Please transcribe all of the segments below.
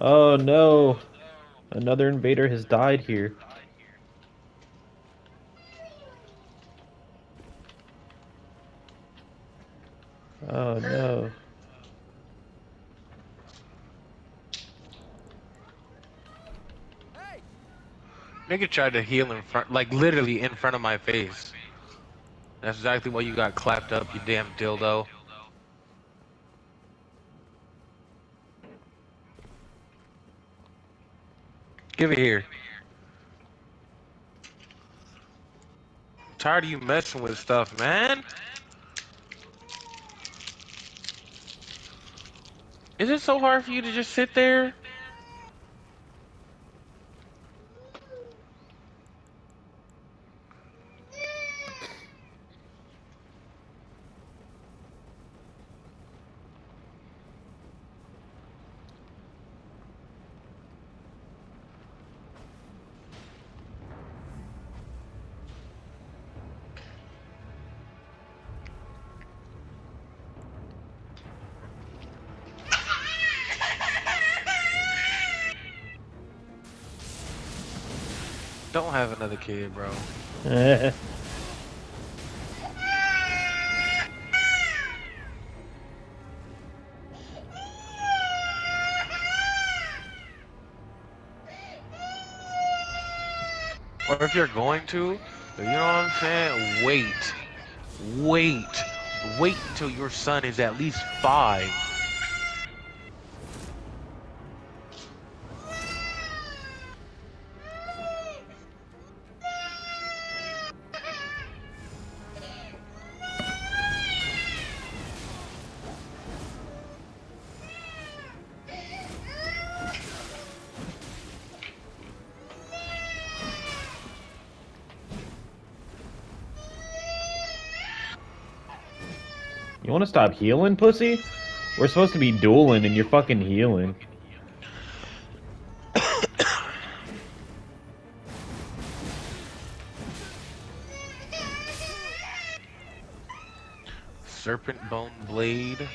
Oh no! Another invader has died here. Oh no. Nigga tried to heal in front, like literally in front of my face. That's exactly why you got clapped up, you damn dildo. Give it here. tired of you messing with stuff, man. Is it so hard for you to just sit there? Don't have another kid, bro. or if you're going to, you know what I'm saying? Wait. Wait. Wait until your son is at least five. You want to stop healing, pussy? We're supposed to be dueling and you're fucking healing. Serpent bone blade.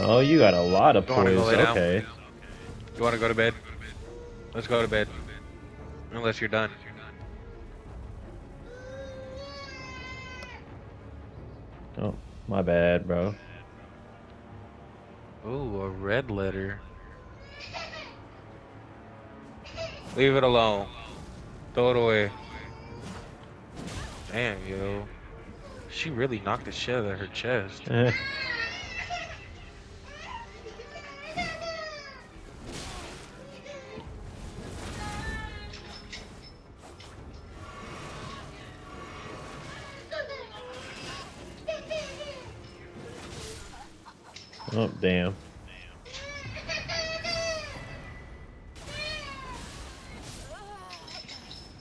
Oh, you got a lot of poise. Okay. You want to go to bed? Let's go to bed. Unless you're done. Oh, my bad, bro. Ooh, a red letter. Leave it alone. Throw it away. Damn, yo. She really knocked the shit out of her chest. Oh, damn.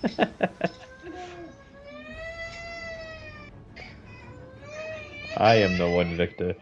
I am the one victor.